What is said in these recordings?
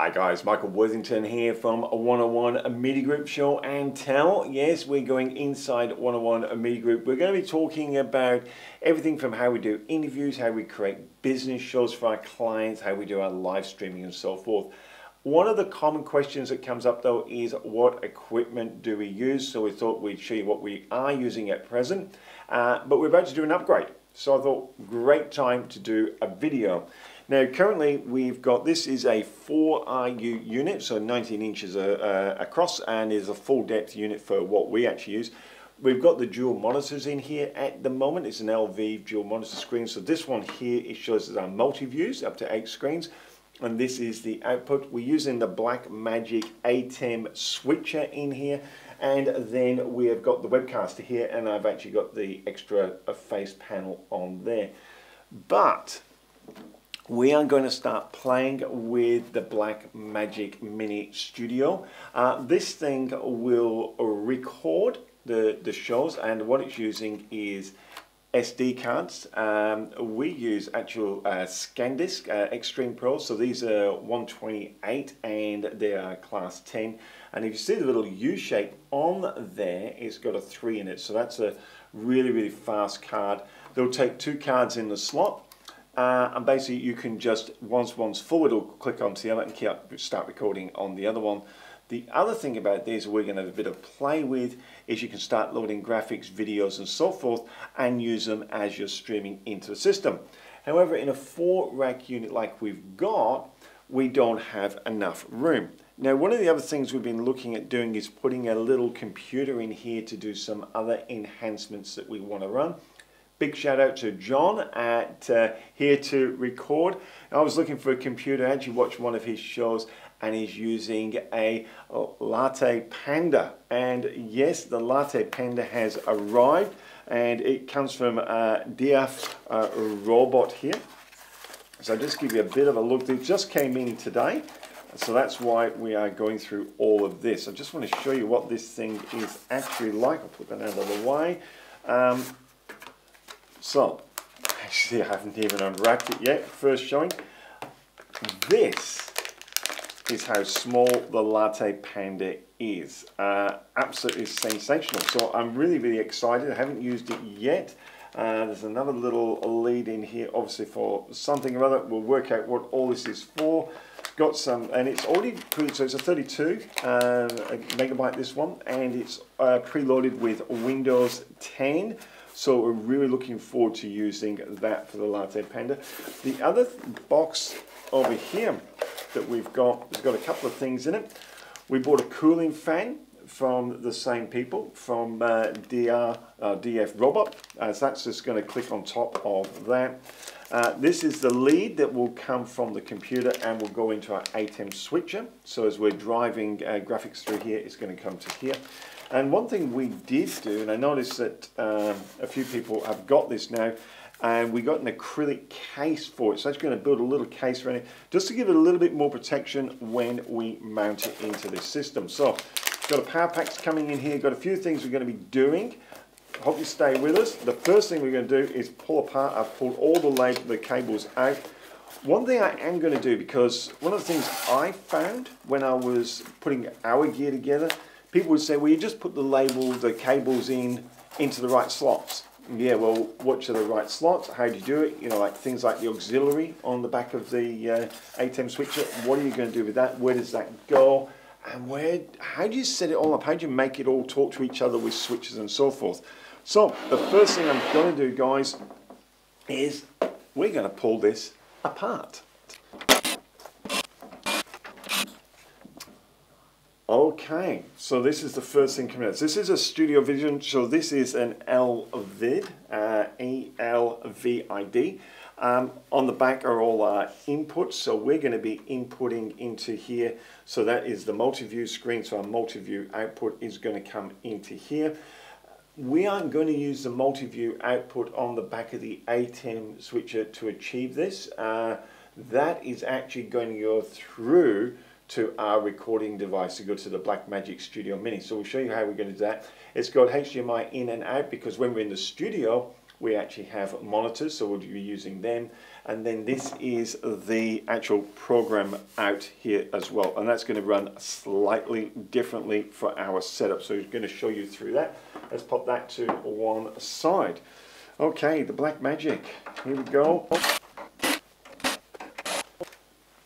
Hi guys, Michael Worthington here from a 101 Media Group Show and Tell. Yes, we're going inside 101 Media Group. We're going to be talking about everything from how we do interviews, how we create business shows for our clients, how we do our live streaming and so forth. One of the common questions that comes up though is what equipment do we use? So we thought we'd show you what we are using at present, uh, but we're about to do an upgrade. So I thought great time to do a video. Now currently we've got, this is a 4IU unit, so 19 inches uh, uh, across and is a full depth unit for what we actually use. We've got the dual monitors in here at the moment. It's an Elvid dual monitor screen. So this one here, it shows us our multi-views up to eight screens. And this is the output. We're using the Blackmagic ATEM switcher in here. And then we have got the webcaster here and I've actually got the extra face panel on there. But we are going to start playing with the Blackmagic Mini Studio. Uh, this thing will record the, the shows and what it's using is SD cards. Um, we use actual uh, SanDisk uh, Extreme Pro, so these are 128 and they are class 10. And if you see the little U shape on there, it's got a 3 in it, so that's a really, really fast card. They'll take two cards in the slot uh, and basically you can just, once one's forward it'll click onto the other and start recording on the other one. The other thing about this we're going to have a bit of play with is you can start loading graphics, videos and so forth and use them as you're streaming into the system. However, in a four rack unit like we've got, we don't have enough room. Now, one of the other things we've been looking at doing is putting a little computer in here to do some other enhancements that we want to run. Big shout out to John at uh, Here to Record. I was looking for a computer, I actually watched one of his shows and he's using a Latte Panda. And yes, the Latte Panda has arrived and it comes from uh, DF uh, Robot here. So I'll just give you a bit of a look. It just came in today. So that's why we are going through all of this. I just want to show you what this thing is actually like. I'll put that out of the way. Um, so, actually I haven't even unwrapped it yet, first showing. This is how small the Latte Panda is. Uh, absolutely sensational. So I'm really, really excited. I haven't used it yet. Uh, there's another little lead in here, obviously for something or other. We'll work out what all this is for. Got some, and it's already pre, so it's a 32 uh, megabyte this one, and it's uh, preloaded with Windows 10. So we're really looking forward to using that for the Latte Panda. The other box over here that we've got, has got a couple of things in it. We bought a cooling fan from the same people, from uh, DR, uh, DF Robot. Uh, so that's just going to click on top of that. Uh, this is the lead that will come from the computer and will go into our ATEM switcher. So as we're driving uh, graphics through here, it's going to come to here. And one thing we did do, and I noticed that um, a few people have got this now, and we got an acrylic case for it. So I'm going to build a little case around it, just to give it a little bit more protection when we mount it into this system. So, got a power packs coming in here, got a few things we're going to be doing. Hope you stay with us. The first thing we're going to do is pull apart, I've pulled all the, the cables out. One thing I am going to do, because one of the things I found when I was putting our gear together, people would say, well, you just put the label, the cables in, into the right slots. Yeah, well, which are the right slots? How do you do it? You know, like things like the auxiliary on the back of the uh, ATEM switcher. What are you going to do with that? Where does that go? And where? How do you set it all up? How do you make it all talk to each other with switches and so forth? So the first thing I'm going to do, guys, is we're going to pull this apart. Okay, so this is the first thing coming out. This is a Studio Vision, so this is an Elvid, uh, E-L-V-I-D. Um, on the back are all our inputs, so we're going to be inputting into here. So that is the multi-view screen, so our multi-view output is going to come into here. We aren't going to use the multi-view output on the back of the ATEM switcher to achieve this. Uh, that is actually going to go through to our recording device to go to the Blackmagic Studio Mini. So we'll show you how we're going to do that. It's got HDMI in and out because when we're in the studio, we actually have monitors, so we'll be using them. And then this is the actual program out here as well. And that's going to run slightly differently for our setup. So I'm going to show you through that. Let's pop that to one side. Okay, the Blackmagic. Here we go.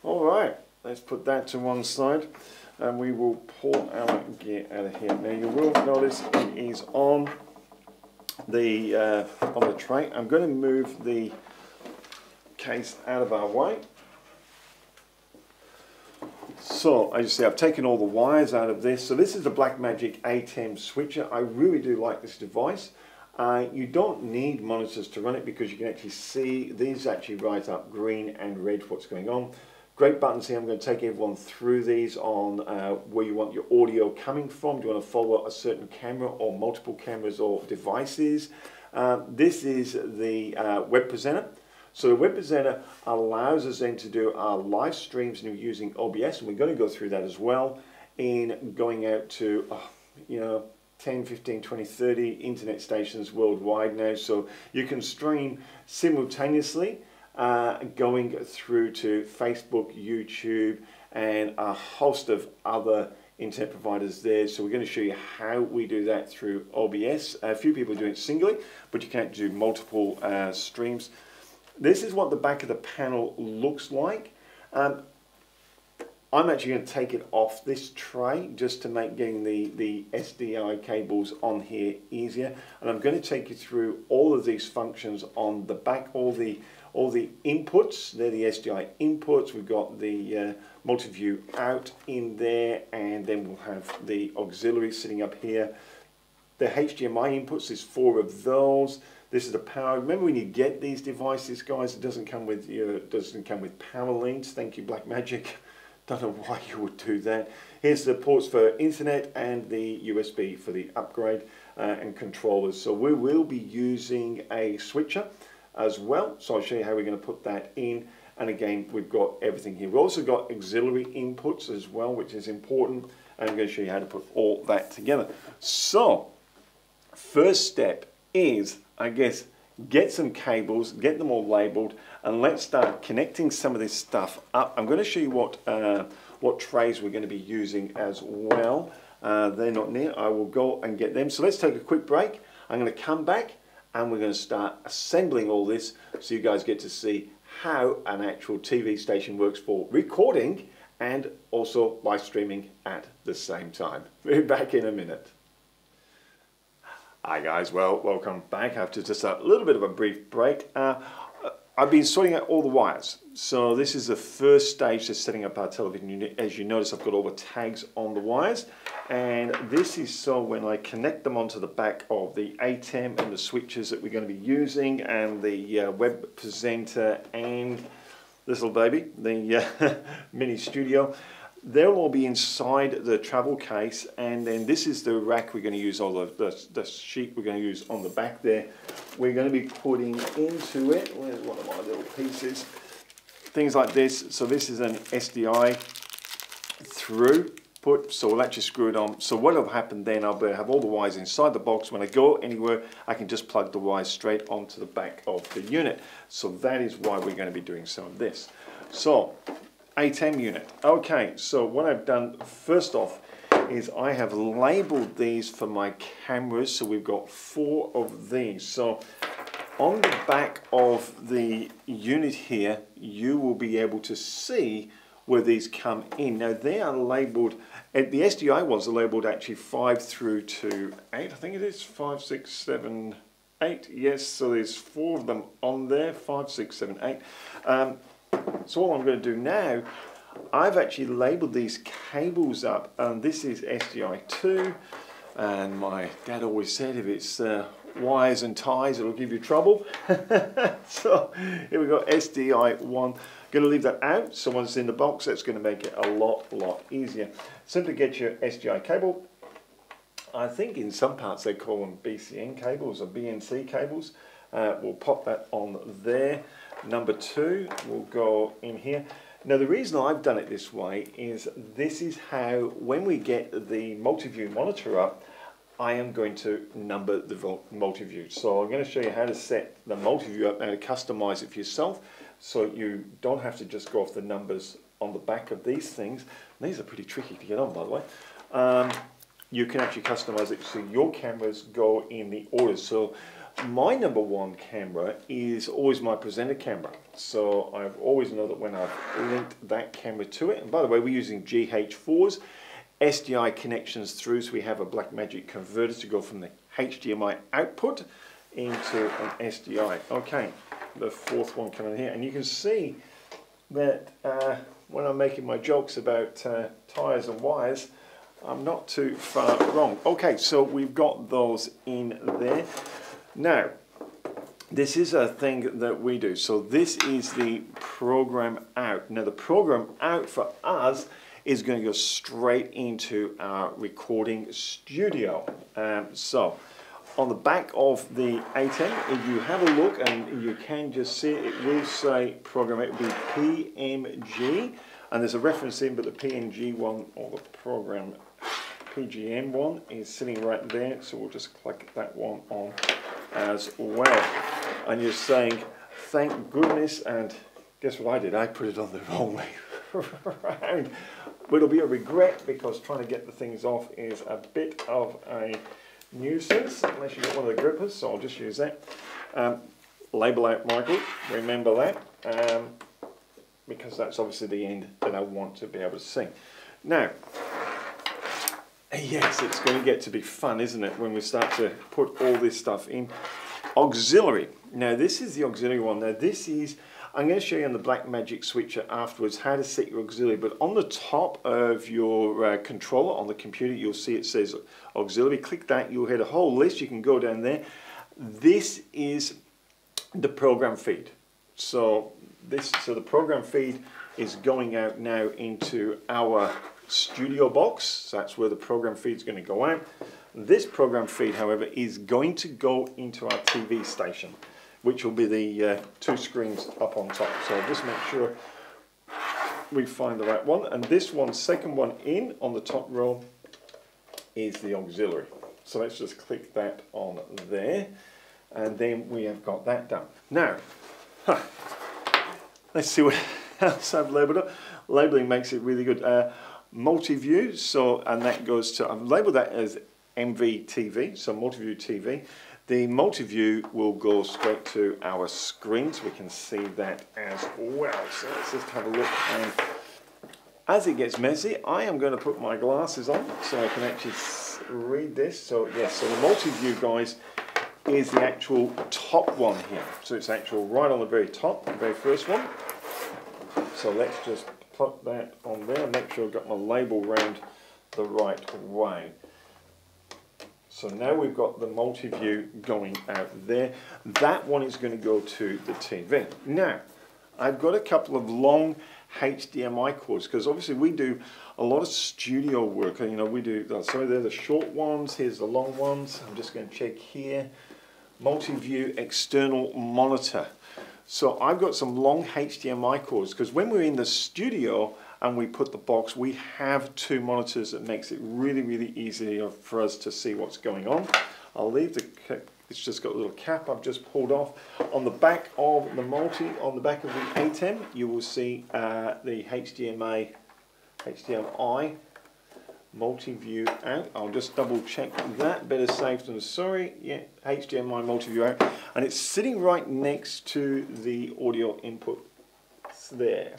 All right, let's put that to one side and we will pull our gear out of here. Now you will notice it is on the uh, on the tray. I'm going to move the case out of our way. So as you see I've taken all the wires out of this. So this is the Blackmagic ATEM switcher. I really do like this device. Uh, you don't need monitors to run it because you can actually see these actually rise up green and red what's going on. Great buttons here. I'm going to take everyone through these on uh, where you want your audio coming from. Do you want to follow a certain camera or multiple cameras or devices? Uh, this is the uh, web presenter. So the web presenter allows us then to do our live streams and using OBS, and we're going to go through that as well in going out to, oh, you know, 10, 15, 20, 30 internet stations worldwide now. So you can stream simultaneously uh, going through to Facebook, YouTube, and a host of other internet providers there. So we're going to show you how we do that through OBS. A few people doing it singly, but you can't do multiple uh, streams. This is what the back of the panel looks like. Um, I'm actually going to take it off this tray just to make getting the, the SDI cables on here easier. And I'm going to take you through all of these functions on the back, all the all the inputs, they're the SDI inputs. We've got the uh, multi-view out in there and then we'll have the auxiliary sitting up here. The HDMI inputs, there's four of those. This is the power. Remember when you get these devices, guys, it doesn't come with it doesn't come with power links. Thank you, Blackmagic. Don't know why you would do that. Here's the ports for internet and the USB for the upgrade uh, and controllers. So we will be using a switcher as well. So I'll show you how we're going to put that in. And again, we've got everything here. We've also got auxiliary inputs as well, which is important. And I'm going to show you how to put all that together. So, first step is, I guess, get some cables, get them all labeled, and let's start connecting some of this stuff up. I'm going to show you what, uh, what trays we're going to be using as well. Uh, they're not near. I will go and get them. So let's take a quick break. I'm going to come back and we're going to start assembling all this so you guys get to see how an actual TV station works for recording and also live streaming at the same time. We'll be back in a minute. Hi guys, well welcome back after just a little bit of a brief break. Uh, I've been sorting out all the wires. So this is the first stage to setting up our television unit. As you notice, I've got all the tags on the wires. And this is so when I connect them onto the back of the ATEM and the switches that we're going to be using and the uh, web presenter and this little baby, the uh, mini studio. They'll all be inside the travel case and then this is the rack we're going to use, all the, the, the sheet we're going to use on the back there. We're going to be putting into it, where's one of my little pieces, things like this. So this is an SDI through put, so we'll actually screw it on. So what will happen then, I'll have all the wires inside the box. When I go anywhere, I can just plug the wires straight onto the back of the unit. So that is why we're going to be doing some of this. So ATEM unit. Okay, so what I've done first off is I have labeled these for my cameras. So we've got four of these. So on the back of the unit here, you will be able to see where these come in. Now they are labeled, at the SDI ones are labeled actually 5 through to 8, I think it is, 5, 6, 7, 8, yes, so there's four of them on there, 5, 6, 7, 8. Um, so what I'm going to do now, I've actually labelled these cables up, and this is SDI2, and my dad always said if it's uh, wires and ties, it'll give you trouble. so here we got SDI1. Going to leave that out, so once it's in the box, that's going to make it a lot, lot easier. Simply get your SDI cable. I think in some parts they call them BCN cables or BNC cables. Uh, we'll pop that on there. Number two will go in here. Now the reason I've done it this way is this is how when we get the multi-view monitor up I am going to number the multi-view. So I'm going to show you how to set the multi-view up and to customize it for yourself so you don't have to just go off the numbers on the back of these things. These are pretty tricky to get on by the way. Um, you can actually customize it so your cameras go in the order. So my number one camera is always my presenter camera. So I've always know that when I've linked that camera to it, and by the way, we're using GH4s, SDI connections through, so we have a Blackmagic converter to go from the HDMI output into an SDI. Okay, the fourth one coming here, and you can see that uh, when I'm making my jokes about uh, tires and wires, I'm not too far wrong. Okay, so we've got those in there. Now, this is a thing that we do. So this is the program out. Now the program out for us is going to go straight into our recording studio. Um, so on the back of the ATEM, if you have a look and you can just see it, it will say program, it will be PMG and there's a reference in but the PNG one or the program PGM one is sitting right there so we'll just click that one on as well. And you're saying thank goodness and guess what I did? I put it on the wrong way around. But it'll be a regret because trying to get the things off is a bit of a nuisance unless you've got one of the grippers so I'll just use that. Um, label out Michael remember that um, because that's obviously the end that I want to be able to see now yes it's going to get to be fun isn't it when we start to put all this stuff in auxiliary now this is the auxiliary one now this is I'm going to show you on the Blackmagic switcher afterwards how to set your auxiliary, but on the top of your uh, controller on the computer, you'll see it says auxiliary. Click that, you'll hit a whole list. You can go down there. This is the program feed. So this, so the program feed is going out now into our studio box. So that's where the program feed is going to go out. This program feed, however, is going to go into our TV station which will be the uh, two screens up on top. So just make sure we find the right one. And this one, second one in on the top row, is the auxiliary. So let's just click that on there. And then we have got that done. Now, huh, let's see what else I've labelled up. Labelling makes it really good. Uh, multi-view, so, and that goes to, I've labelled that as MVTV, so multi-view TV. The multi-view will go straight to our screen so we can see that as well. So let's just have a look and as it gets messy I am going to put my glasses on so I can actually read this. So yes, so the multi-view guys is the actual top one here. So it's actual right on the very top, the very first one. So let's just put that on there, make sure I've got my label round the right way. So now we've got the multi-view going out there. That one is going to go to the TV. Now, I've got a couple of long HDMI cords because obviously we do a lot of studio work. You know, we do, uh, so they're the short ones, here's the long ones. I'm just going to check here. Multi-view external monitor. So I've got some long HDMI cords because when we're in the studio, and we put the box, we have two monitors that makes it really, really easy for us to see what's going on. I'll leave the, it's just got a little cap I've just pulled off. On the back of the multi, on the back of the ATEM, you will see uh, the HDMI, HDMI multi-view out. I'll just double check that, better safe than sorry. Yeah, HDMI multi-view out. And it's sitting right next to the audio input there.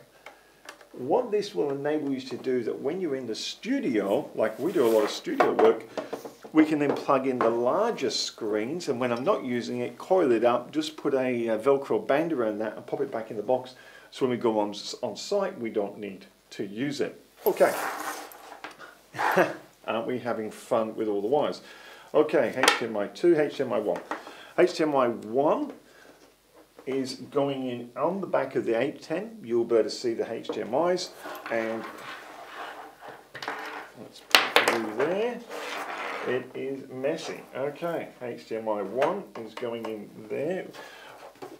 What this will enable you to do is that when you're in the studio, like we do a lot of studio work, we can then plug in the larger screens and when I'm not using it, coil it up, just put a, a Velcro band around that and pop it back in the box so when we go on, on site we don't need to use it. Okay, aren't we having fun with all the wires? Okay, HDMI 2, HDMI 1. HDMI 1 is going in on the back of the ATEM. You'll be able to see the HDMIs and let's put through there. It is messy. Okay, HDMI 1 is going in there.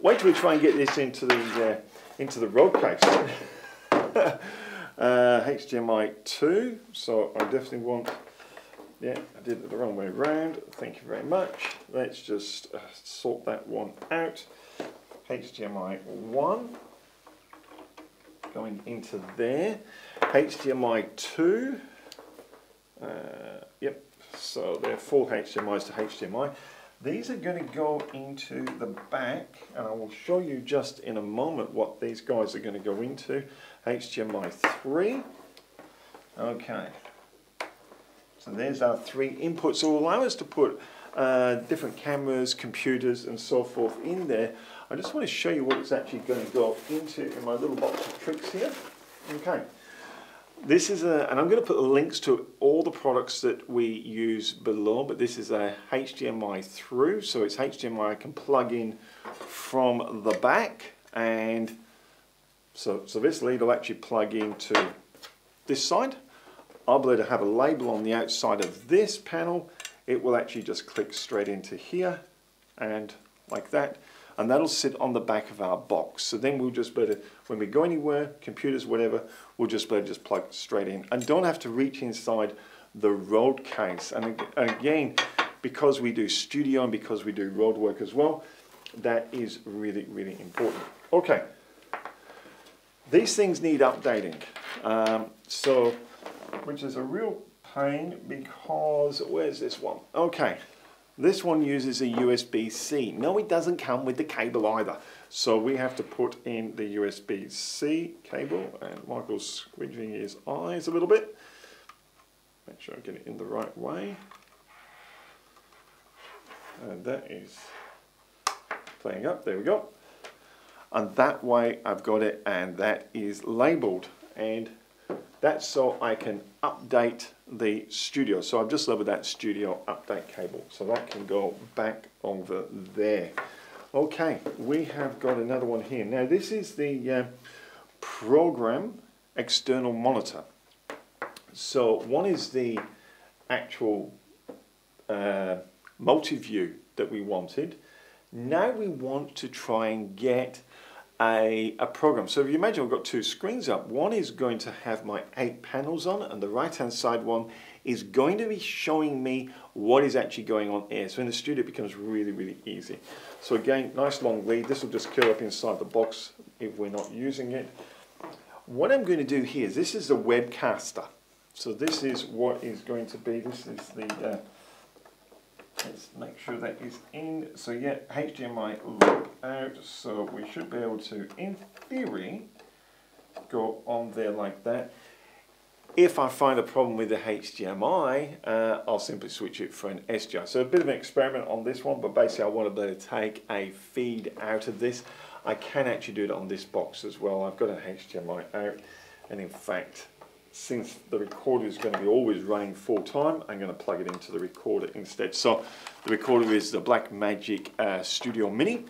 Wait till we try and get this into the uh, into the road case. uh, HDMI 2, so I definitely want Yeah, I did it the wrong way around. Thank you very much. Let's just uh, sort that one out. HDMI 1 going into there. HDMI 2. Uh, yep, so they're four HDMIs to HDMI. These are going to go into the back, and I will show you just in a moment what these guys are going to go into. HDMI 3. Okay. So there's our three inputs. So allow us to put uh, different cameras, computers, and so forth in there. I just want to show you what it's actually going to go into in my little box of tricks here. Okay. This is a, and I'm going to put the links to all the products that we use below, but this is a HDMI through, so it's HDMI I can plug in from the back, and so, so this lead will actually plug into this side. I'll be able to have a label on the outside of this panel. It will actually just click straight into here, and like that and that'll sit on the back of our box. So then we'll just better, when we go anywhere, computers, whatever, we'll just better just plug straight in and don't have to reach inside the road case. And again, because we do studio and because we do road work as well, that is really, really important. Okay, these things need updating. Um, so, which is a real pain because, where's this one? Okay, this one uses a USB-C. No, it doesn't come with the cable either. So we have to put in the USB-C cable and Michael's squinting his eyes a little bit. Make sure I get it in the right way. And that is playing up, there we go. And that way I've got it and that is labeled. And that's so I can update the studio. So I've just leveled that studio update cable. So that can go back over there. Okay, we have got another one here. Now this is the uh, program external monitor. So one is the actual uh, multi-view that we wanted. Now we want to try and get a, a program. So if you imagine I've got two screens up, one is going to have my eight panels on and the right hand side one is going to be showing me what is actually going on here. So in the studio it becomes really, really easy. So again, nice long lead. This will just curl up inside the box if we're not using it. What I'm going to do here is this is the webcaster. So this is what is going to be, this is the uh, Let's make sure that is in. So yeah, HDMI loop out. So we should be able to, in theory, go on there like that. If I find a problem with the HDMI, uh, I'll simply switch it for an SDI. So a bit of an experiment on this one, but basically I want to be able to take a feed out of this. I can actually do it on this box as well. I've got a HDMI out, and in fact, since the recorder is going to be always running full time, I'm going to plug it into the recorder instead. So the recorder is the Blackmagic uh, Studio Mini.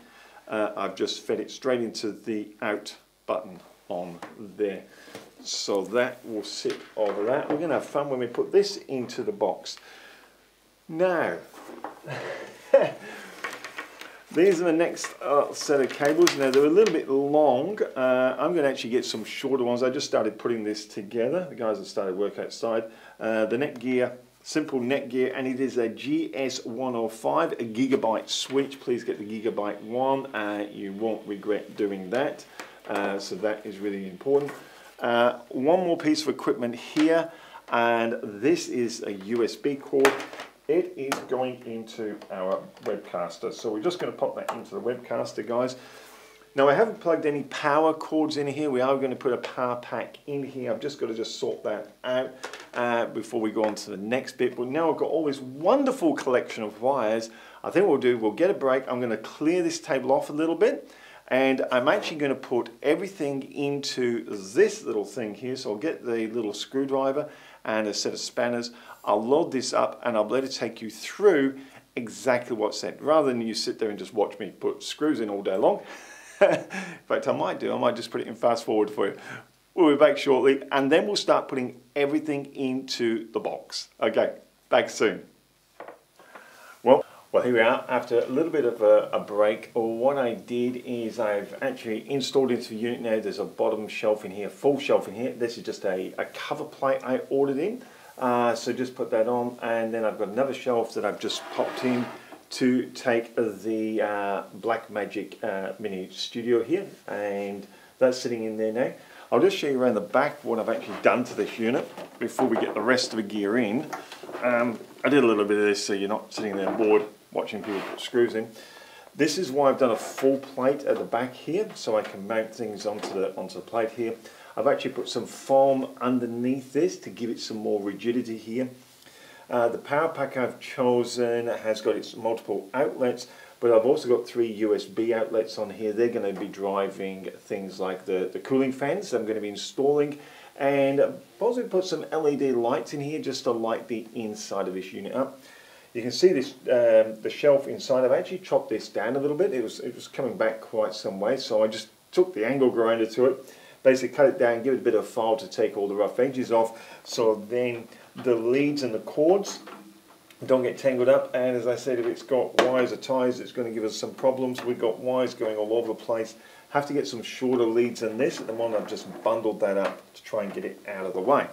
Uh, I've just fed it straight into the out button on there. So that will sit over that. We're going to have fun when we put this into the box. Now, These are the next uh, set of cables. Now they're a little bit long. Uh, I'm going to actually get some shorter ones. I just started putting this together. The guys have started work outside. Uh, the Netgear, simple Netgear, and it is a GS105, a gigabyte switch. Please get the gigabyte one. Uh, you won't regret doing that. Uh, so that is really important. Uh, one more piece of equipment here, and this is a USB cord it is going into our webcaster. So we're just going to pop that into the webcaster, guys. Now I haven't plugged any power cords in here. We are going to put a power pack in here. I've just got to just sort that out uh, before we go on to the next bit. But now I've got all this wonderful collection of wires. I think we'll do, we'll get a break. I'm going to clear this table off a little bit. And I'm actually going to put everything into this little thing here. So I'll get the little screwdriver and a set of spanners. I'll load this up and I'll able to take you through exactly what's said, rather than you sit there and just watch me put screws in all day long. in fact, I might do, I might just put it in fast forward for you. We'll be back shortly and then we'll start putting everything into the box. Okay, back soon. Well, well here we are after a little bit of a, a break. What I did is I've actually installed into the unit now. There's a bottom shelf in here, full shelf in here. This is just a, a cover plate I ordered in. Uh, so just put that on and then I've got another shelf that I've just popped in to take the uh, Blackmagic uh, Mini Studio here and that's sitting in there now. I'll just show you around the back what I've actually done to this unit before we get the rest of the gear in. Um, I did a little bit of this so you're not sitting there bored watching people put screws in. This is why I've done a full plate at the back here so I can mount things onto the, onto the plate here. I've actually put some foam underneath this to give it some more rigidity here. Uh, the power pack I've chosen has got its multiple outlets but I've also got three USB outlets on here. They're going to be driving things like the, the cooling fans I'm going to be installing and possibly put some LED lights in here just to light the inside of this unit up. You can see this um, the shelf inside. I've actually chopped this down a little bit. It was it was coming back quite some way, so I just took the angle grinder to it, basically cut it down, give it a bit of file to take all the rough edges off. So then the leads and the cords don't get tangled up and as I said if it's got wires or ties it's going to give us some problems we've got wires going all over the place have to get some shorter leads than this at the moment I've just bundled that up to try and get it out of the way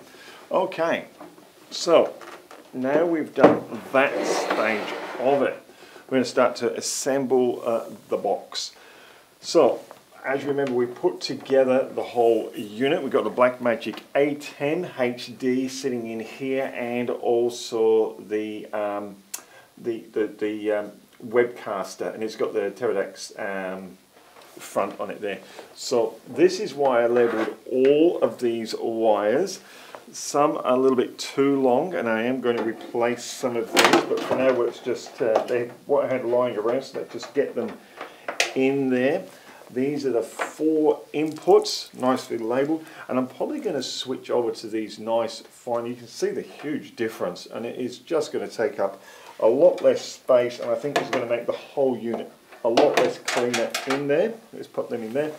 okay so now we've done that stage of it we're going to start to assemble uh, the box so as you remember, we put together the whole unit. We've got the Blackmagic ATEM HD sitting in here and also the um, the, the, the um, webcaster and it's got the Teradek um, front on it there. So this is why I labelled all of these wires. Some are a little bit too long and I am going to replace some of these but for now it's just uh, they, what I had lying around so let's just get them in there. These are the four inputs, nicely labeled, and I'm probably going to switch over to these nice fine. You can see the huge difference, and it is just going to take up a lot less space, and I think it's going to make the whole unit a lot less cleaner in there. Let's put them in there.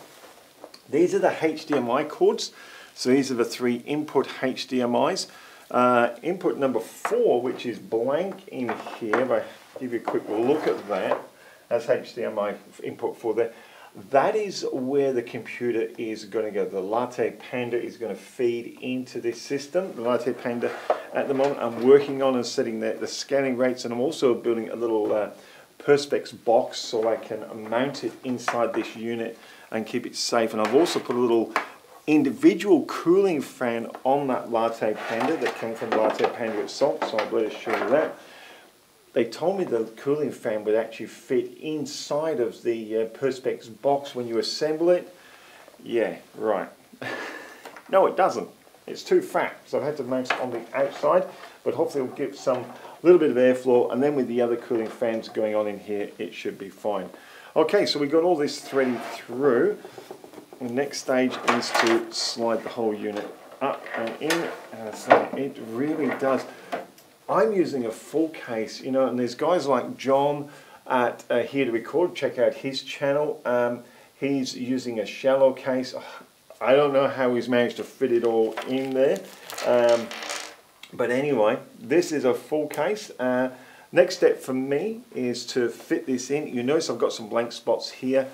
These are the HDMI cords. So these are the three input HDMIs. Uh, input number four, which is blank in here, if I give you a quick look at that, that's HDMI input four there. That is where the computer is going to go. The Latte Panda is going to feed into this system. The Latte Panda, at the moment, I'm working on and setting the, the scanning rates, and I'm also building a little uh, Perspex box so I can mount it inside this unit and keep it safe. And I've also put a little individual cooling fan on that Latte Panda that came from Latte Panda itself, so I'm able to show you that. They told me the cooling fan would actually fit inside of the uh, Perspex box when you assemble it. Yeah, right. no, it doesn't. It's too fat, so I've had to mount it on the outside, but hopefully it'll give some little bit of airflow, and then with the other cooling fans going on in here, it should be fine. Okay, so we've got all this threading through. The next stage is to slide the whole unit up and in, and so it really does. I'm using a full case, you know, and there's guys like John at uh, Here to Record, check out his channel. Um, he's using a shallow case. I don't know how he's managed to fit it all in there. Um, but anyway, this is a full case. Uh, next step for me is to fit this in. You notice I've got some blank spots here.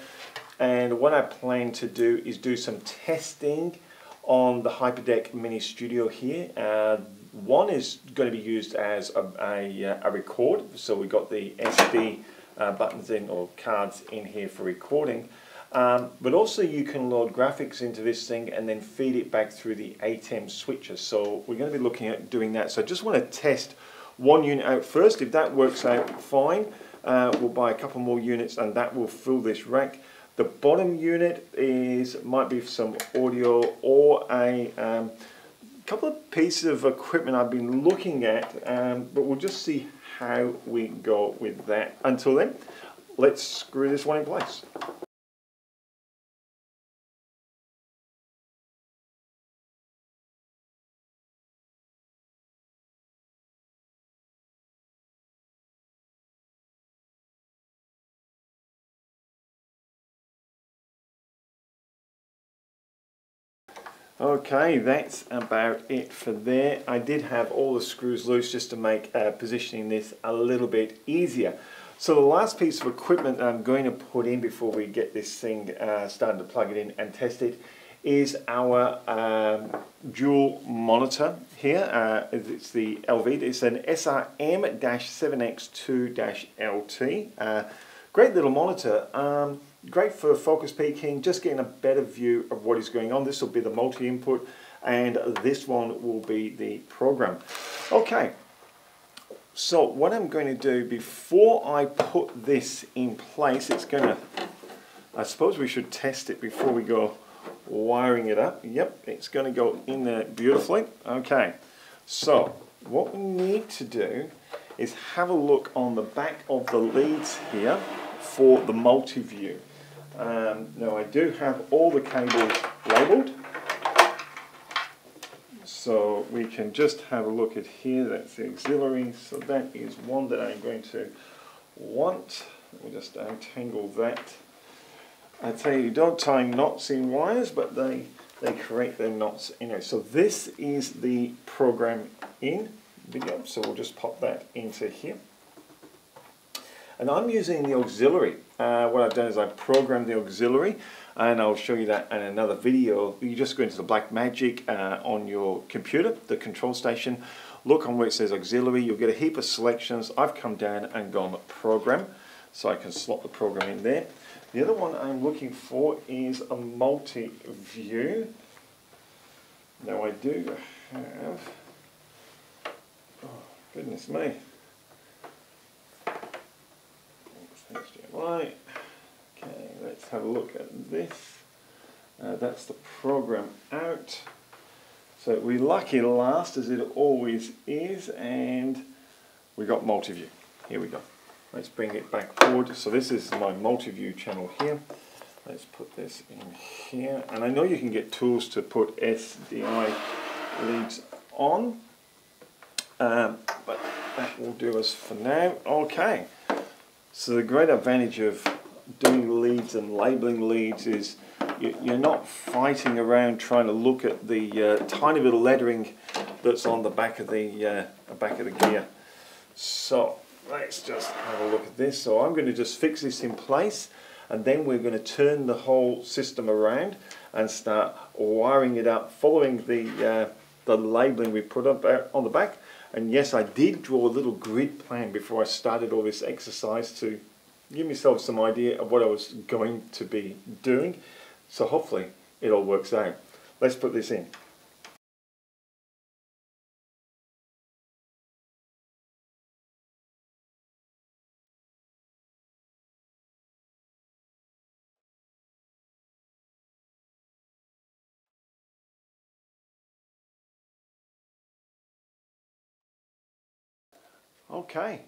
And what I plan to do is do some testing on the Hyperdeck Mini Studio here. Uh, one is going to be used as a, a, uh, a record, so we've got the SD uh, buttons in or cards in here for recording. Um, but also you can load graphics into this thing and then feed it back through the ATEM switcher. So we're going to be looking at doing that. So I just want to test one unit out first. If that works out fine, uh, we'll buy a couple more units and that will fill this rack. The bottom unit is might be some audio or a um, couple of pieces of equipment I've been looking at, um, but we'll just see how we go with that. Until then, let's screw this one in place. Okay, that's about it for there. I did have all the screws loose just to make uh, positioning this a little bit easier. So the last piece of equipment that I'm going to put in before we get this thing uh, started to plug it in and test it is our um, dual monitor here. Uh, it's the Elvid. It's an SRM-7X2-LT. Uh, great little monitor. Um, great for focus peaking, just getting a better view of what is going on. This will be the multi-input and this one will be the program. Okay, so what I'm going to do before I put this in place, it's going to, I suppose we should test it before we go wiring it up. Yep, it's going to go in there beautifully. Okay, so what we need to do is have a look on the back of the leads here for the multi-view. Um, now I do have all the cables labelled so we can just have a look at here, that's the auxiliary, so that is one that I'm going to want. Let me just untangle that. I tell you, don't tie knots in wires, but they, they create their knots anyway. So this is the program in video, so we'll just pop that into here. And I'm using the auxiliary. Uh, what I've done is I've programmed the auxiliary and I'll show you that in another video. You just go into the Blackmagic uh, on your computer, the control station, look on where it says auxiliary, you'll get a heap of selections. I've come down and gone program, so I can slot the program in there. The other one I'm looking for is a multi-view. Now I do have, oh goodness me, HDMI. Okay, let's have a look at this. Uh, that's the program out. So we lucky last as it always is and we got multi-view. Here we go. Let's bring it back forward. So this is my multi-view channel here. Let's put this in here. And I know you can get tools to put SDI leads on. Um, but that will do us for now. Okay. So the great advantage of doing leads and labeling leads is you're not fighting around trying to look at the uh, tiny bit of lettering that's on the back of the uh, back of the gear. So let's just have a look at this. So I'm going to just fix this in place and then we're going to turn the whole system around and start wiring it up following the uh, the labeling we put up uh, on the back and yes, I did draw a little grid plan before I started all this exercise to give myself some idea of what I was going to be doing. So hopefully it all works out. Let's put this in. Okay,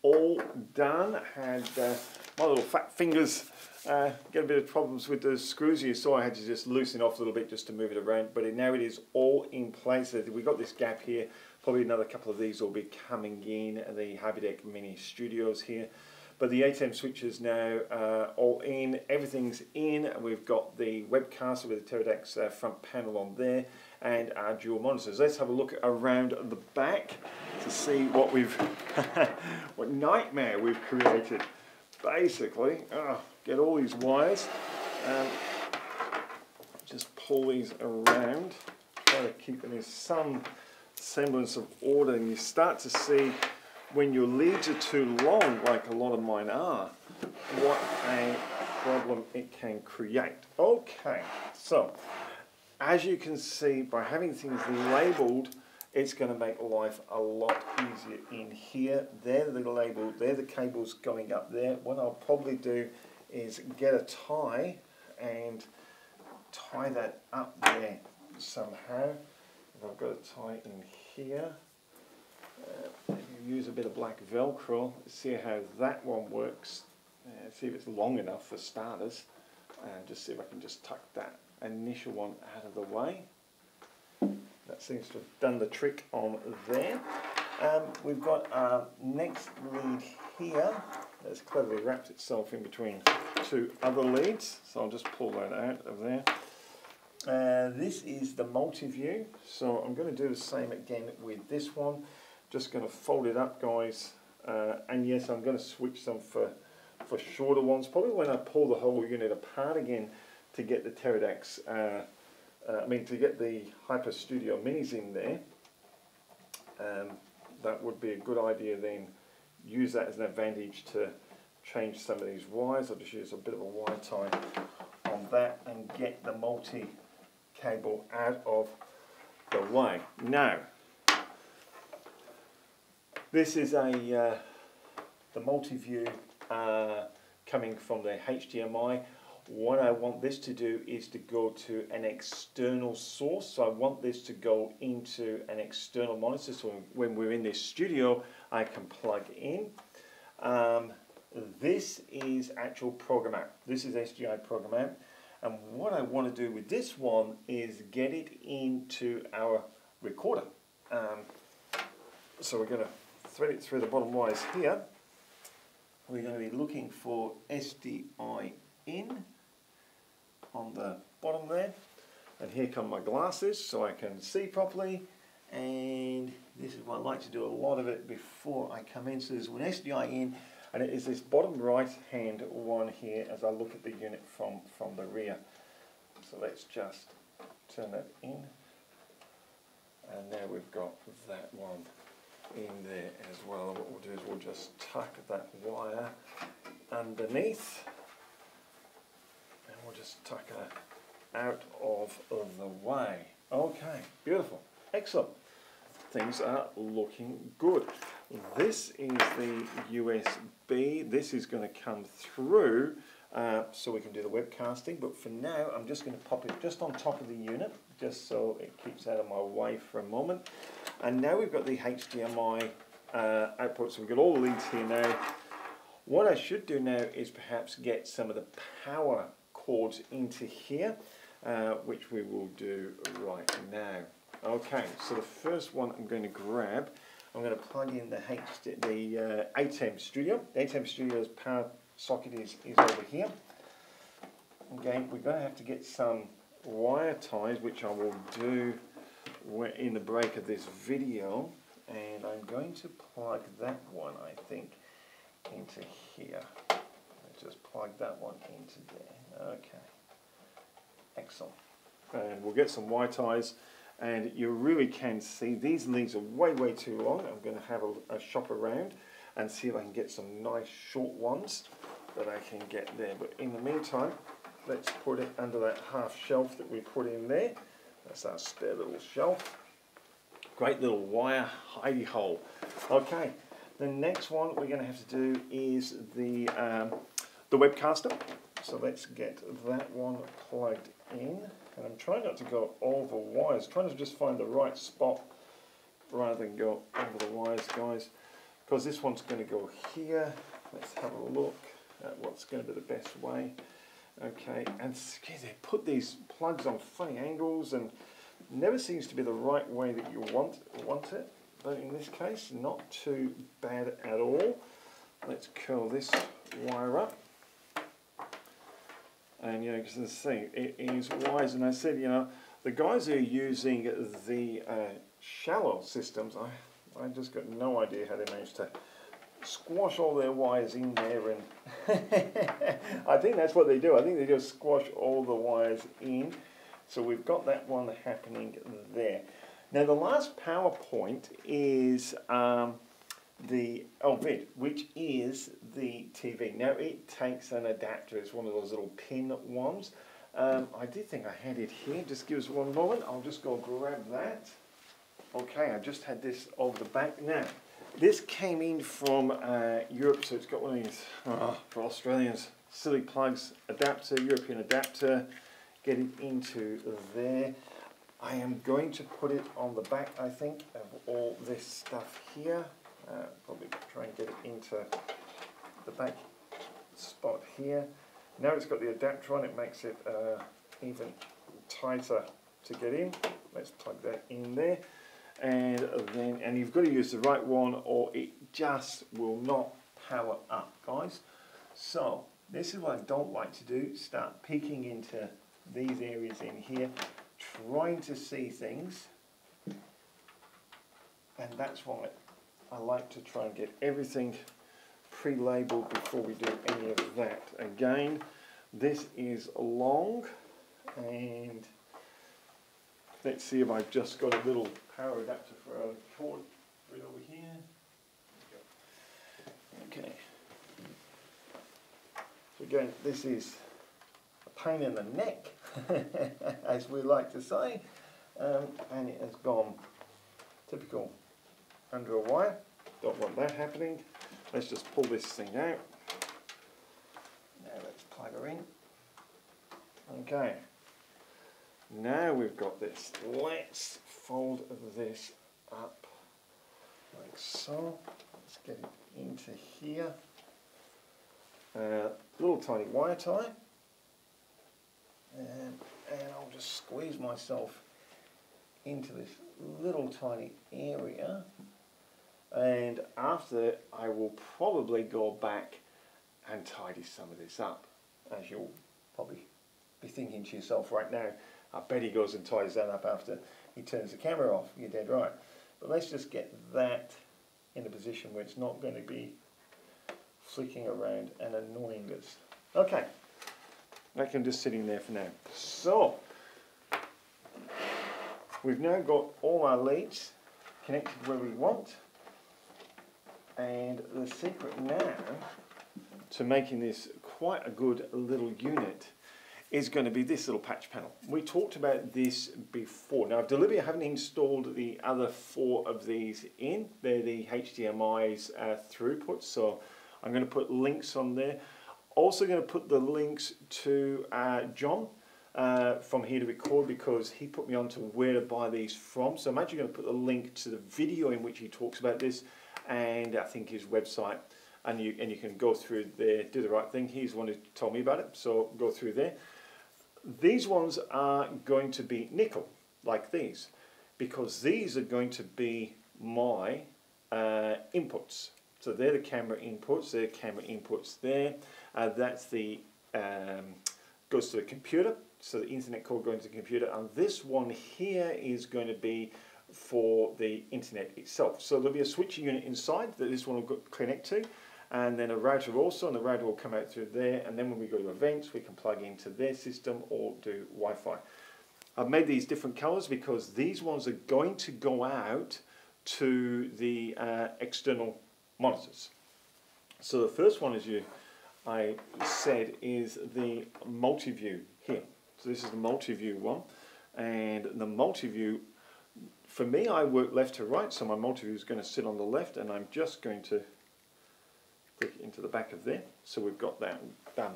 all done. Had uh, my little fat fingers uh, get a bit of problems with the screws here, so I had to just loosen off a little bit just to move it around. But it, now it is all in place. We've got this gap here. Probably another couple of these will be coming in the Hyperdeck Mini Studios here. But the ATEM switches now uh, all in, everything's in. We've got the webcaster with the Teradek uh, front panel on there and our dual monitors. Let's have a look around the back to see what we've, what nightmare we've created. Basically, oh, get all these wires, and just pull these around, try to keep them in some semblance of order, and you start to see when your leads are too long, like a lot of mine are, what a problem it can create. Okay, so as you can see, by having things labeled, it's going to make life a lot easier in here. They're the label, they're the cables going up there. What I'll probably do is get a tie and tie that up there somehow. If I've got a tie in here, uh, use a bit of black velcro, see how that one works, uh, see if it's long enough for starters, and just see if I can just tuck that initial one out of the way. That seems to have done the trick on there. Um, we've got our next lead here that's cleverly wrapped itself in between two other leads. So I'll just pull that out of there. Uh, this is the multi-view. So I'm going to do the same again with this one. Just going to fold it up guys. Uh, and yes, I'm going to switch some for, for shorter ones. Probably when I pull the whole unit apart again to get the Teradeks uh, uh, I mean to get the Hyper Studio Minis in there um, that would be a good idea then. Use that as an advantage to change some of these wires. I'll just use a bit of a wire tie on that and get the multi cable out of the way. Now, this is a uh, the multi-view uh, coming from the HDMI. What I want this to do is to go to an external source. So I want this to go into an external monitor. So when we're in this studio, I can plug in. Um, this is actual program out. This is SDI program out. And what I want to do with this one is get it into our recorder. Um, so we're going to thread it through the bottom wires here. We're going to be looking for SDI in on the bottom there. And here come my glasses so I can see properly. And this is what I like to do a lot of it before I come in. So there's an SDI in and it is this bottom right hand one here as I look at the unit from, from the rear. So let's just turn that in. And now we've got that one in there as well. And what we'll do is we'll just tuck that wire underneath just tuck it out of the way. Okay, beautiful, excellent. Things are looking good. This is the USB. This is going to come through uh, so we can do the webcasting. But for now, I'm just going to pop it just on top of the unit, just so it keeps out of my way for a moment. And now we've got the HDMI uh, output, so we've got all the leads here now. What I should do now is perhaps get some of the power into here, uh, which we will do right now. Okay, so the first one I'm going to grab, I'm going to plug in the, HD, the uh, ATEM Studio. The ATEM Studio's power socket is, is over here. Okay, we're going to have to get some wire ties, which I will do in the break of this video. And I'm going to plug that one, I think, into here. Let's just plug that one into there. Okay. Excellent. And we'll get some white eyes. And you really can see these leaves are way way too long. I'm going to have a, a, shop around and see if I can get some nice short ones that I can get there. But in the meantime let's put it under that half shelf that we put in there. That's our spare little shelf. Great little wire hidey hole. Okay the next one we're going to have to do is the um, the webcaster so let's get that one plugged in and I'm trying not to go over wires, trying to just find the right spot rather than go over the wires, guys. Because this one's going to go here. Let's have a look at what's going to be the best way. Okay, and they put these plugs on funny angles and never seems to be the right way that you want, want it. But in this case, not too bad at all. Let's curl this wire up. And you know, because the thing, it is wise. And I said, you know, the guys who are using the uh, shallow systems, I, I just got no idea how they managed to squash all their wires in there. And I think that's what they do. I think they just squash all the wires in. So we've got that one happening there. Now the last PowerPoint is um, the Elvid, which is the TV. Now it takes an adapter, it's one of those little pin ones. Um, I did think I had it here, just give us one moment, I'll just go grab that. Okay, I just had this over the back. Now, this came in from uh, Europe, so it's got one of these, uh, for Australians, silly plugs, adapter, European adapter, get it into there. I am going to put it on the back, I think, of all this stuff here. Uh, probably try and get it into the back spot here. Now it's got the adapter on, it makes it uh, even tighter to get in. Let's plug that in there. And then, and you've got to use the right one or it just will not power up, guys. So, this is what I don't like to do, start peeking into these areas in here, trying to see things. And that's why I like to try and get everything pre-labeled before we do any of that. Again, this is long and let's see if I've just got a little power adapter for a cord right over here. Okay. So again, this is a pain in the neck, as we like to say, um, and it has gone typical under a wire. Don't want that happening. Let's just pull this thing out. Now let's plug her in. Okay. Now we've got this. Let's fold this up like so. Let's get it into here. Uh, little tiny wire tie. And, and I'll just squeeze myself into this little tiny area and after I will probably go back and tidy some of this up. As you'll probably be thinking to yourself right now I bet he goes and ties that up after he turns the camera off. You're dead right. But let's just get that in a position where it's not going to be flicking around and annoying us. Okay. That can just sitting there for now. So we've now got all our leads connected where we want and the secret now to making this quite a good little unit is going to be this little patch panel. We talked about this before. Now, I've deliberately haven't installed the other four of these in. They're the HDMI's uh, throughput, so I'm going to put links on there. Also going to put the links to uh, John uh, from here to record because he put me on to where to buy these from. So I'm actually going to put the link to the video in which he talks about this and I think his website and you and you can go through there do the right thing. He's the one who told me about it so go through there. These ones are going to be nickel like these because these are going to be my uh, inputs. So they're the camera inputs they're camera inputs there. Uh, that's the um, goes to the computer so the internet cord going to the computer. And this one here is going to be for the internet itself. So there'll be a switching unit inside that this one will connect to and then a router also and the router will come out through there and then when we go to events we can plug into their system or do Wi-Fi. I've made these different colors because these ones are going to go out to the uh, external monitors. So the first one as you I said is the multi-view here. So this is the multi-view one and the multi-view for me, I work left to right, so my multi-view is going to sit on the left, and I'm just going to click into the back of there. So we've got that done.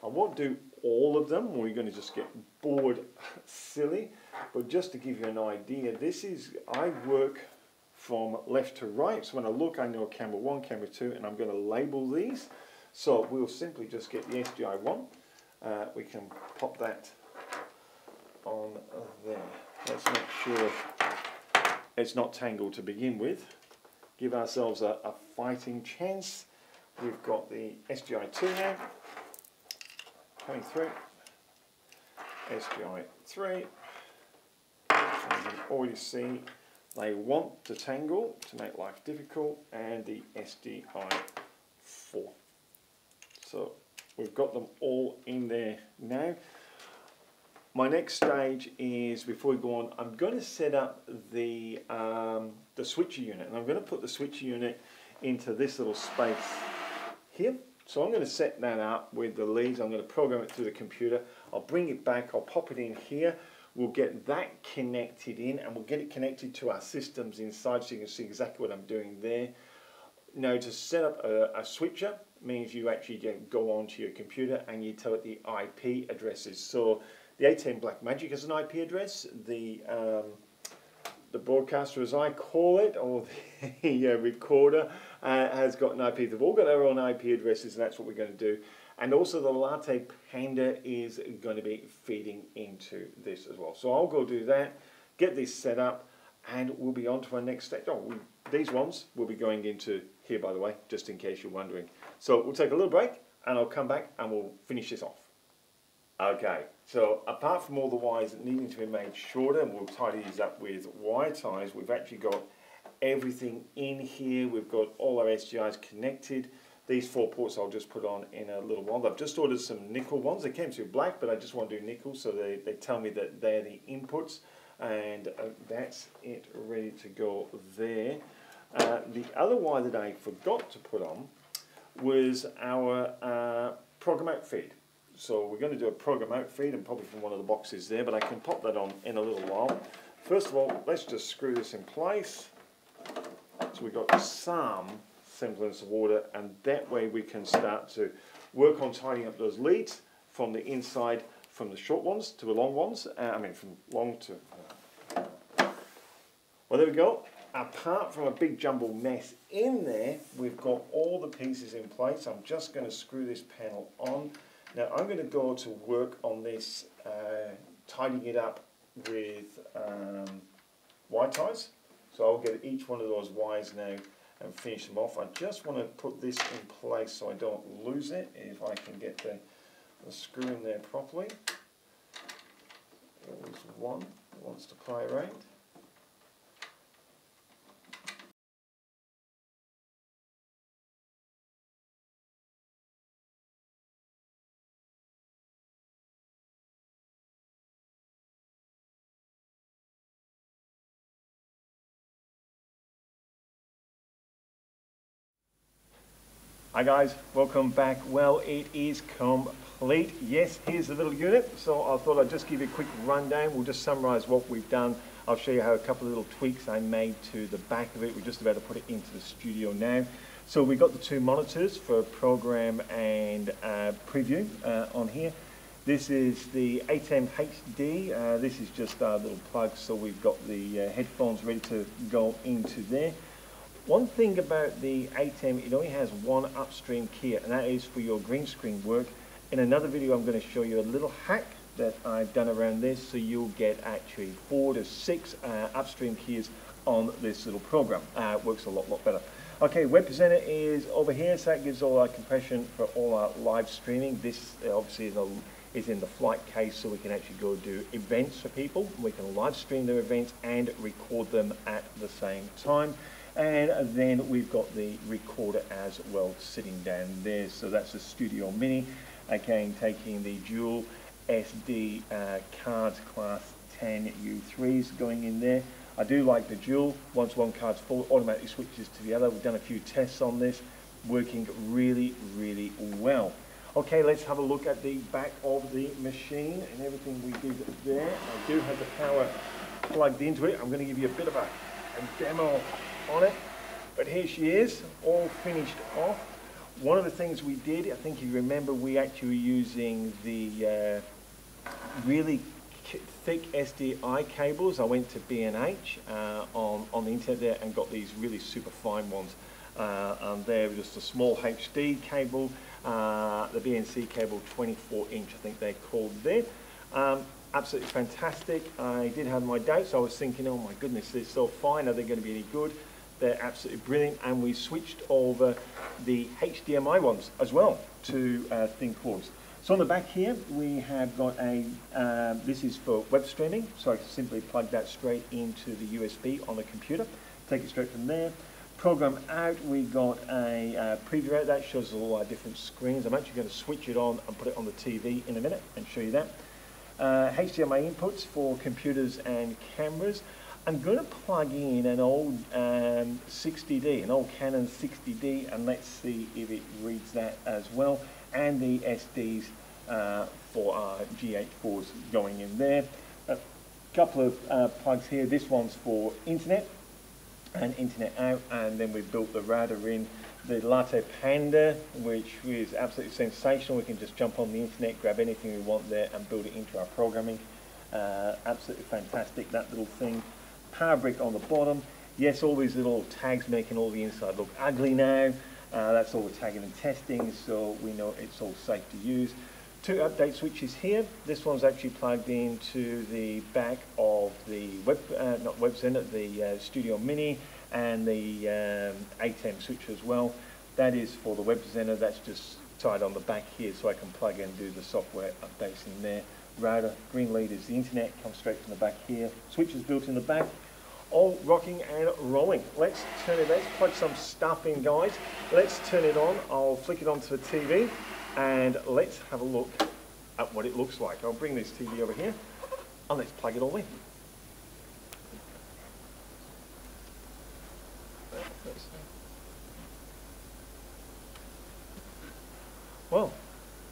I won't do all of them, we're going to just get bored silly, but just to give you an idea, this is, I work from left to right, so when I look I know camera 1, camera 2, and I'm going to label these. So we'll simply just get the SDI one, uh, we can pop that on there. Let's make sure it's not tangled to begin with. Give ourselves a, a fighting chance. We've got the SDI2 now coming through. SDI3. So you can already see they want to tangle to make life difficult and the SDI4. So we've got them all in there now. My next stage is, before we go on, I'm going to set up the, um, the switcher unit. And I'm going to put the switcher unit into this little space here. So I'm going to set that up with the leads. I'm going to program it through the computer. I'll bring it back. I'll pop it in here. We'll get that connected in and we'll get it connected to our systems inside so you can see exactly what I'm doing there. Now to set up a, a switcher means you actually go onto your computer and you tell it the IP addresses. So the ATEM Blackmagic has an IP address. The um, the broadcaster, as I call it, or the uh, recorder, uh, has got an IP. They've all got their own IP addresses, and that's what we're going to do. And also, the Latte Panda is going to be feeding into this as well. So I'll go do that, get this set up, and we'll be on to our next step. Oh, we, these ones will be going into here, by the way, just in case you're wondering. So we'll take a little break, and I'll come back and we'll finish this off. Okay, so apart from all the wires needing to be made shorter, and we'll tidy these up with wire ties, we've actually got everything in here. We've got all our SDIs connected. These four ports I'll just put on in a little while. I've just ordered some nickel ones. They came through black, but I just want to do nickel, so they, they tell me that they're the inputs. And uh, that's it ready to go there. Uh, the other wire that I forgot to put on was our uh, out feed. So we're going to do a program out feed and probably from one of the boxes there, but I can pop that on in a little while. First of all, let's just screw this in place. So we've got some semblance of order and that way we can start to work on tidying up those leads from the inside from the short ones to the long ones. Uh, I mean from long to... Uh, well there we go. Apart from a big jumble mess in there, we've got all the pieces in place. I'm just going to screw this panel on. Now I'm going to go to work on this, uh, tidying it up with um, ties. So I'll get each one of those wires now and finish them off. I just want to put this in place so I don't lose it if I can get the, the screw in there properly. There's one that wants to play around. Hi guys, welcome back. Well, it is complete. Yes, here's the little unit. So I thought I'd just give you a quick rundown. We'll just summarize what we've done. I'll show you how a couple of little tweaks I made to the back of it. We're just about to put it into the studio now. So we've got the two monitors for program and uh, preview uh, on here. This is the ATEM HD. Uh, this is just our little plug, so we've got the uh, headphones ready to go into there. One thing about the ATEM, it only has one upstream key, and that is for your green screen work. In another video, I'm going to show you a little hack that I've done around this, so you'll get actually four to six uh, upstream keys on this little program. Uh, it works a lot, lot better. Okay, Web Presenter is over here, so that gives all our compression for all our live streaming. This uh, obviously is, a, is in the flight case, so we can actually go do events for people. We can live stream their events and record them at the same time. And then we've got the recorder as well sitting down there. So that's the Studio Mini. Again, taking the dual SD uh, cards class 10 U3s going in there. I do like the dual. Once one card's full, automatically switches to the other. We've done a few tests on this. Working really, really well. Okay, let's have a look at the back of the machine and everything we did there. I do have the power plugged into it. I'm going to give you a bit of a, a demo on it. But here she is, all finished off. One of the things we did, I think you remember, we actually were using the uh, really thick SDI cables. I went to B&H uh, on, on the internet there and got these really super fine ones. Uh, and they're just a small HD cable, uh, the BNC cable 24 inch I think they're called there. Um, absolutely fantastic. I did have my doubts. I was thinking, oh my goodness, they're so fine. Are they going to be any good? They're absolutely brilliant. And we switched over the HDMI ones as well to uh, cords. So on the back here, we have got a, um, this is for web streaming. So I can simply plug that straight into the USB on the computer. Take it straight from there. Program out, we got a uh, preview out that shows all our different screens. I'm actually going to switch it on and put it on the TV in a minute and show you that. Uh, HDMI inputs for computers and cameras. I'm going to plug in an old um, 60D, an old Canon 60D, and let's see if it reads that as well. And the SDs uh, for our GH4s going in there. A couple of uh, plugs here. This one's for internet and internet out, and then we built the router in. The Latte Panda, which is absolutely sensational. We can just jump on the internet, grab anything we want there, and build it into our programming. Uh, absolutely fantastic, that little thing power brick on the bottom. Yes, all these little tags making all the inside look ugly now. Uh, that's all we're tagging and testing, so we know it's all safe to use. Two update switches here. This one's actually plugged into the back of the web, uh, not web center, the uh, Studio Mini and the um, ATEM switch as well. That is for the web center. That's just tied on the back here, so I can plug in and do the software updates in there router, green lead is the internet, comes straight from the back here. Switch is built in the back, all rocking and rolling. Let's turn it, let's plug some stuff in guys. Let's turn it on, I'll flick it onto the TV and let's have a look at what it looks like. I'll bring this TV over here and let's plug it all in. Well,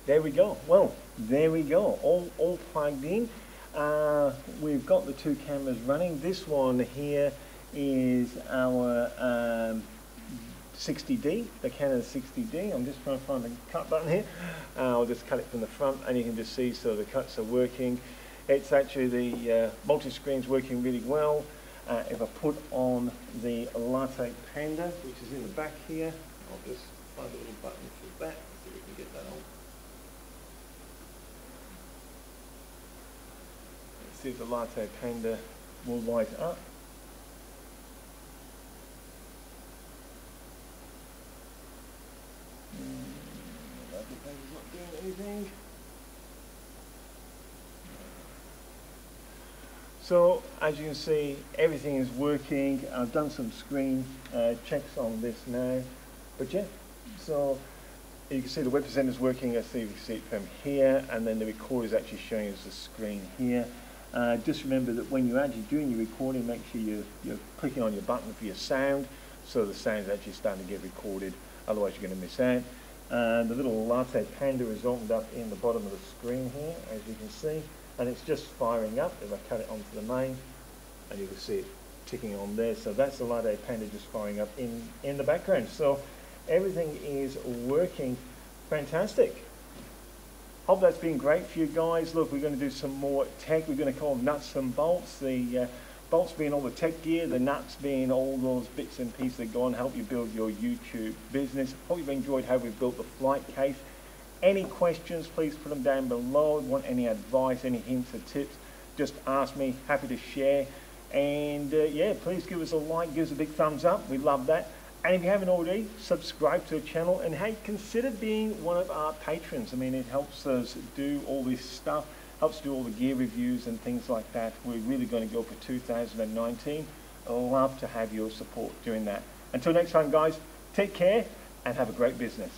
There we go. Well, there we go. All, all plugged in. Uh, we've got the two cameras running. This one here is our um, 60D, the Canon 60D. I'm just trying to find the cut button here. Uh, I'll just cut it from the front and you can just see so the cuts are working. It's actually the uh, multi-screen's working really well. Uh, if I put on the Latte Panda, which is in the back here, I'll just find a little button for that, so we can get that on. See if the Latte Panda will light up. So as you can see, everything is working. I've done some screen uh, checks on this now. But yeah, so you can see the web presenter is working. I see can see it from here, and then the recorder is actually showing us the screen here. Uh, just remember that when you're actually doing your recording, make sure you're, you're clicking on your button for your sound, so the sound is actually starting to get recorded. Otherwise, you're going to miss out. Uh, the little latte panda is opened up in the bottom of the screen here, as you can see, and it's just firing up. If I cut it onto the main, and you can see it ticking on there. So that's the latte panda just firing up in, in the background. So everything is working fantastic. Hope that's been great for you guys. Look, we're going to do some more tech. We're going to call them nuts and bolts. The uh, bolts being all the tech gear, the nuts being all those bits and pieces that go on help you build your YouTube business. Hope you've enjoyed how we've built the flight case. Any questions, please put them down below. Want any advice, any hints or tips, just ask me. Happy to share. And uh, yeah, please give us a like, give us a big thumbs up. We love that. And if you haven't already, subscribe to the channel and hey, consider being one of our patrons. I mean, it helps us do all this stuff, helps do all the gear reviews and things like that. We're really going to go for 2019. I'd love to have your support doing that. Until next time, guys, take care and have a great business.